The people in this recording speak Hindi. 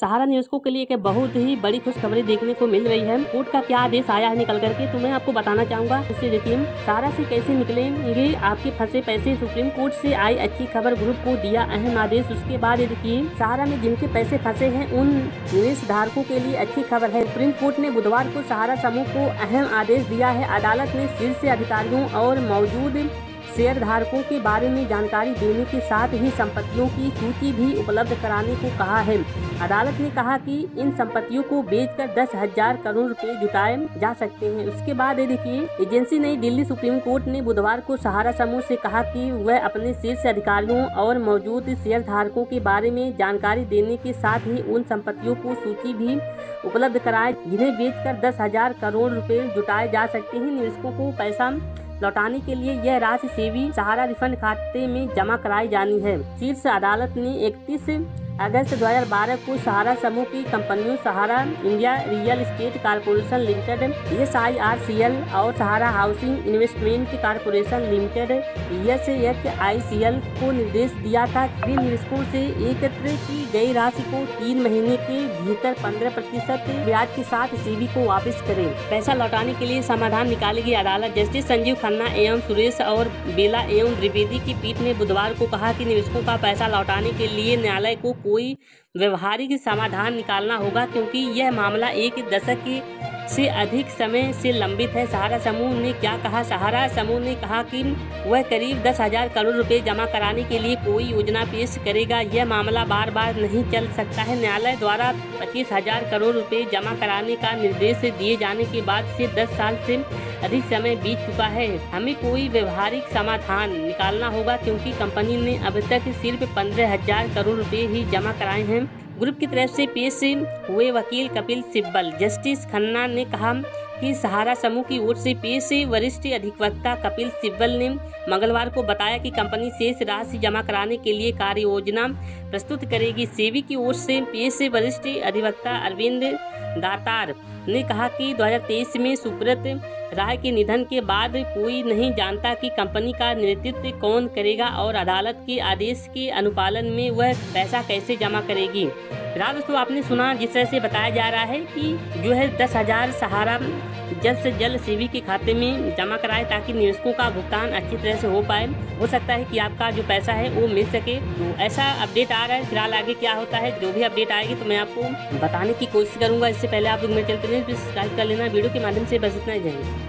सहारा निवेशकों के लिए एक बहुत ही बड़ी खुशखबरी देखने को मिल रही है। कोर्ट का क्या आदेश आया है निकल करके तो मैं आपको बताना चाहूँगा। इससे सहारा से कैसे निकलेंगे आपके फंसे पैसे? सुप्रीम कोर्ट से आई अच्छी खबर ग्रुप को दिया अहम आदेश। उसके बाद ये देखिए, सहारा में जिनके पैसे फंसे हैं, उन निवेश धारकों के लिए अच्छी खबर है। सुप्रीम कोर्ट ने बुधवार को सहारा समूह को अहम आदेश दिया है। अदालत ने शीर्ष अधिकारियों और मौजूद शेयर धारकों के बारे में जानकारी देने के साथ ही संपत्तियों की सूची भी उपलब्ध कराने को कहा है। अदालत ने कहा कि इन संपत्तियों को बेचकर दस हज़ार करोड़ रुपए जुटाए जा सकते हैं। उसके बाद देखिए, एजेंसी नई दिल्ली सुप्रीम कोर्ट ने बुधवार को सहारा समूह से कहा कि वह अपने शीर्ष अधिकारियों और मौजूद शेयर धारकों के बारे में जानकारी देने के साथ ही उन संपत्तियों को सूची भी उपलब्ध कराए, जिन्हें बेचकर दस हज़ार करोड़ रुपए जुटाए जा सकते हैं। निवेशकों को पैसा लौटाने के लिए यह राशि सेवी सहारा रिफंड खाते में जमा कराई जानी है। शीर्ष अदालत ने इकतीस अगस्त 2012 को सहारा समूह की कंपनियों Sahara India real estate corporation limited S I R C L और Sahara housing investment corporation limited S H I C L को निर्देश दिया था। कि निवेशकों से एकत्र की गई राशि को तीन महीने के भीतर पंद्रह प्रतिशत ब्याज के साथ सीबी को वापस करें। पैसा लौटाने के लिए समाधान निकालेगी अदालत जस्टिस संजीव खन्ना एवं सुरेश और बेला एवं द्विवेदी की पीठ ने बुधवार को कहा कि निवेशकों का पैसा लौटाने के लिए न्यायालय को कोई व्यवहारिक समाधान निकालना होगा क्योंकि यह मामला एक दशक से अधिक समय से लंबित है। सहारा समूह ने क्या कहा? सहारा समूह ने कहा कि वह करीब दस हज़ार करोड़ रुपए जमा कराने के लिए कोई योजना पेश करेगा। यह मामला बार बार नहीं चल सकता है। न्यायालय द्वारा पच्चीस हज़ार करोड़ रुपए जमा कराने का निर्देश दिए जाने के बाद से दस साल से अधिक समय बीत चुका है। हमें कोई व्यवहारिक समाधान निकालना होगा क्योंकि कंपनी ने अब तक सिर्फ़ पंद्रह हज़ार करोड़ रुपए ही जमा कराए हैं। ग्रुप की तरफ़ से पेश हुए वकील कपिल सिब्बल। जस्टिस खन्ना ने कहा कि सहारा समूह की ओर से पेश वरिष्ठ अधिवक्ता कपिल सिब्बल ने मंगलवार को बताया कि कंपनी शेष राशि जमा कराने के लिए कार्य योजना प्रस्तुत करेगी। सेवी की ओर से पेश वरिष्ठ अधिवक्ता अरविंद दातार ने कहा कि 2023 में सुब्रत राय के निधन के बाद कोई नहीं जानता कि कंपनी का नेतृत्व कौन करेगा और अदालत के आदेश के अनुपालन में वह पैसा कैसे जमा करेगी। राज दोस्तों आपने सुना, जिस तरह से बताया जा रहा है कि जो है दस हज़ार सहारा जल्द से जल्द सीवी के खाते में जमा कराए ताकि निवेशकों का भुगतान अच्छी तरह से हो पाए। हो सकता है कि आपका जो पैसा है वो मिल सके। तो ऐसा अपडेट आ रहा है। फ़िलहाल आगे क्या होता है, जो भी अपडेट आएगी तो मैं आपको बताने की कोशिश करूँगा। इससे पहले आप लोग मेरे चैनल सब्सक्राइब कर लेना। वीडियो के माध्यम से बस इतना ही। जाएँगे